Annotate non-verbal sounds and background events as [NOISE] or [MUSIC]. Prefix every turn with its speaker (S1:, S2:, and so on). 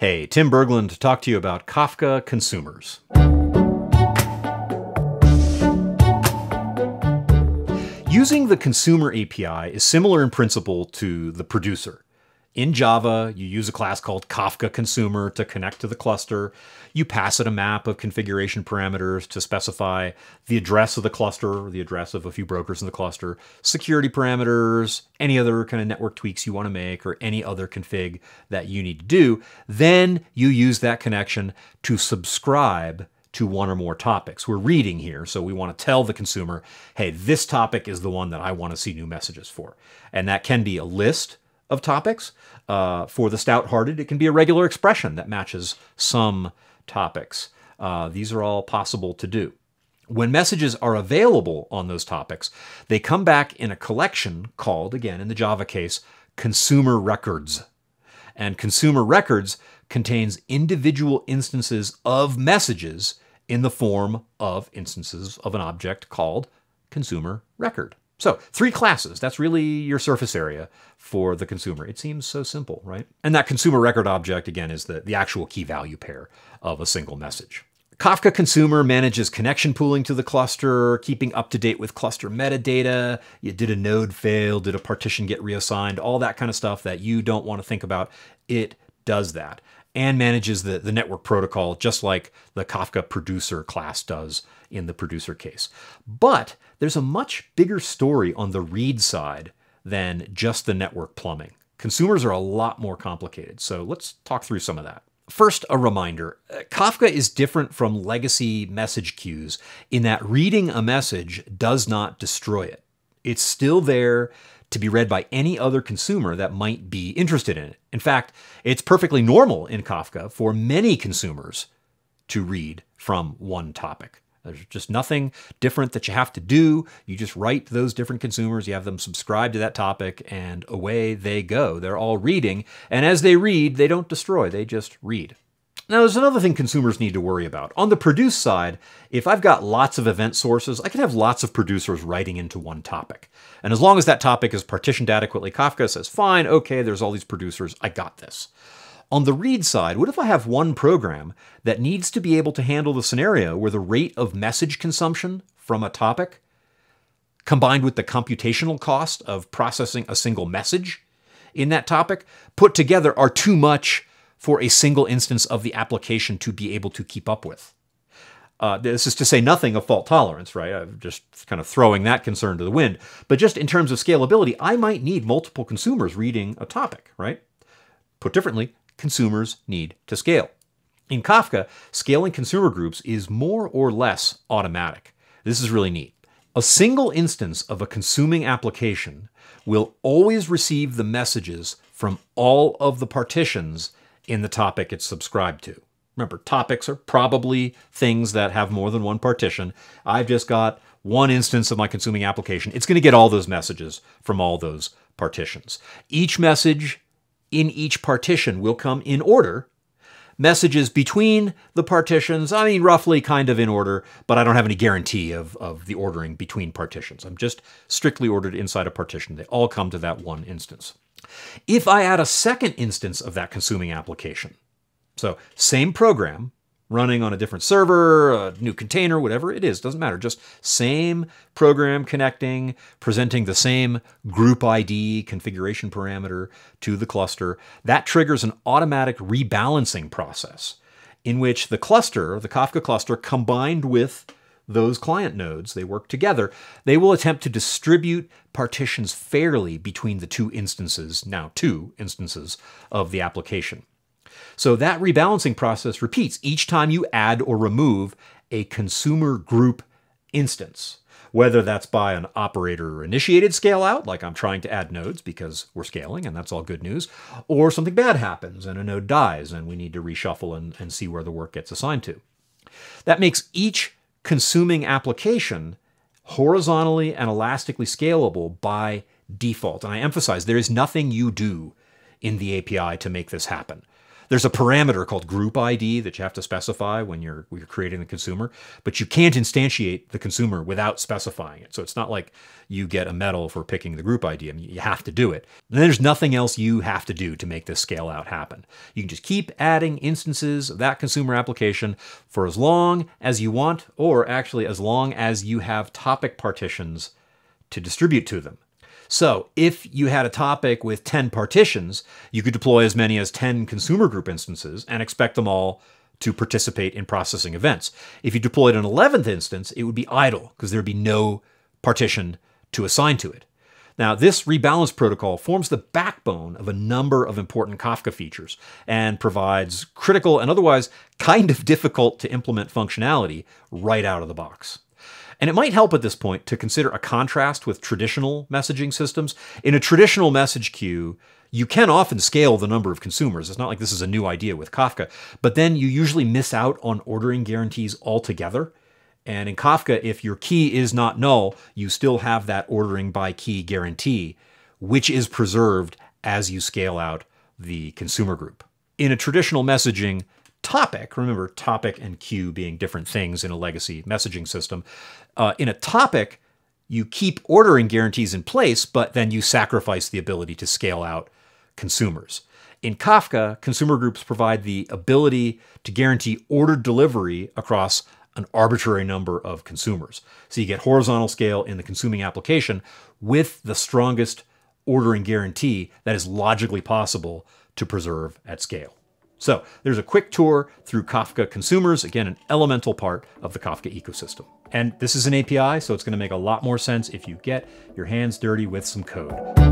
S1: Hey, Tim Berglund to talk to you about Kafka consumers. Using the consumer API is similar in principle to the producer. In Java, you use a class called Kafka Consumer to connect to the cluster. You pass it a map of configuration parameters to specify the address of the cluster, the address of a few brokers in the cluster, security parameters, any other kind of network tweaks you want to make, or any other config that you need to do. Then you use that connection to subscribe to one or more topics. We're reading here, so we want to tell the consumer, hey, this topic is the one that I want to see new messages for. And that can be a list of topics. Uh, for the stout-hearted, it can be a regular expression that matches some topics. Uh, these are all possible to do. When messages are available on those topics, they come back in a collection called, again in the Java case, consumer records. And consumer records contains individual instances of messages in the form of instances of an object called consumer record. So, three classes. That's really your surface area for the consumer. It seems so simple, right? And that consumer record object, again, is the, the actual key value pair of a single message. Kafka Consumer manages connection pooling to the cluster, keeping up to date with cluster metadata. You did a node fail, did a partition get reassigned, all that kind of stuff that you don't want to think about. It does that and manages the, the network protocol just like the Kafka producer class does in the producer case. But there's a much bigger story on the read side than just the network plumbing. Consumers are a lot more complicated, so let's talk through some of that. First, a reminder uh, Kafka is different from legacy message queues in that reading a message does not destroy it. It's still there to be read by any other consumer that might be interested in it. In fact, it's perfectly normal in Kafka for many consumers to read from one topic. There's just nothing different that you have to do. You just write those different consumers, you have them subscribe to that topic, and away they go. They're all reading, and as they read, they don't destroy, they just read. Now, there's another thing consumers need to worry about. On the produce side, if I've got lots of event sources, I can have lots of producers writing into one topic. And as long as that topic is partitioned adequately, Kafka says, fine, okay, there's all these producers, I got this. On the read side, what if I have one program that needs to be able to handle the scenario where the rate of message consumption from a topic combined with the computational cost of processing a single message in that topic put together are too much for a single instance of the application to be able to keep up with. Uh, this is to say nothing of fault tolerance, right? I'm just kind of throwing that concern to the wind. But just in terms of scalability, I might need multiple consumers reading a topic, right? Put differently, consumers need to scale. In Kafka, scaling consumer groups is more or less automatic. This is really neat. A single instance of a consuming application will always receive the messages from all of the partitions in the topic it's subscribed to. Remember, topics are probably things that have more than one partition. I've just got one instance of my consuming application. It's going to get all those messages from all those partitions. Each message in each partition will come in order. Messages between the partitions, I mean, roughly kind of in order, but I don't have any guarantee of, of the ordering between partitions. I'm just strictly ordered inside a partition. They all come to that one instance. If I add a second instance of that consuming application, so same program running on a different server, a new container, whatever it is, doesn't matter. Just same program connecting, presenting the same group ID configuration parameter to the cluster. That triggers an automatic rebalancing process in which the cluster, the Kafka cluster, combined with those client nodes, they work together, they will attempt to distribute partitions fairly between the two instances, now two instances, of the application. So that rebalancing process repeats each time you add or remove a consumer group instance, whether that's by an operator initiated scale out, like I'm trying to add nodes because we're scaling and that's all good news, or something bad happens and a node dies and we need to reshuffle and, and see where the work gets assigned to. That makes each consuming application horizontally and elastically scalable by default. And I emphasize there is nothing you do in the API to make this happen. There's a parameter called group ID that you have to specify when you're, when you're creating the consumer, but you can't instantiate the consumer without specifying it. So it's not like you get a medal for picking the group ID. I mean, you have to do it. And there's nothing else you have to do to make this scale out happen. You can just keep adding instances of that consumer application for as long as you want, or actually as long as you have topic partitions to distribute to them. So if you had a topic with 10 partitions, you could deploy as many as 10 consumer group instances and expect them all to participate in processing events. If you deployed an 11th instance, it would be idle because there'd be no partition to assign to it. Now, this rebalance protocol forms the backbone of a number of important Kafka features and provides critical and otherwise kind of [LAUGHS] difficult to implement functionality right out of the box. And it might help at this point to consider a contrast with traditional messaging systems. In a traditional message queue, you can often scale the number of consumers. It's not like this is a new idea with Kafka, but then you usually miss out on ordering guarantees altogether. And in Kafka, if your key is not null, you still have that ordering by key guarantee, which is preserved as you scale out the consumer group. In a traditional messaging, topic, remember topic and queue being different things in a legacy messaging system, uh, in a topic, you keep ordering guarantees in place, but then you sacrifice the ability to scale out consumers. In Kafka, consumer groups provide the ability to guarantee ordered delivery across an arbitrary number of consumers. So you get horizontal scale in the consuming application with the strongest ordering guarantee that is logically possible to preserve at scale. So there's a quick tour through Kafka consumers, again, an elemental part of the Kafka ecosystem. And this is an API, so it's gonna make a lot more sense if you get your hands dirty with some code.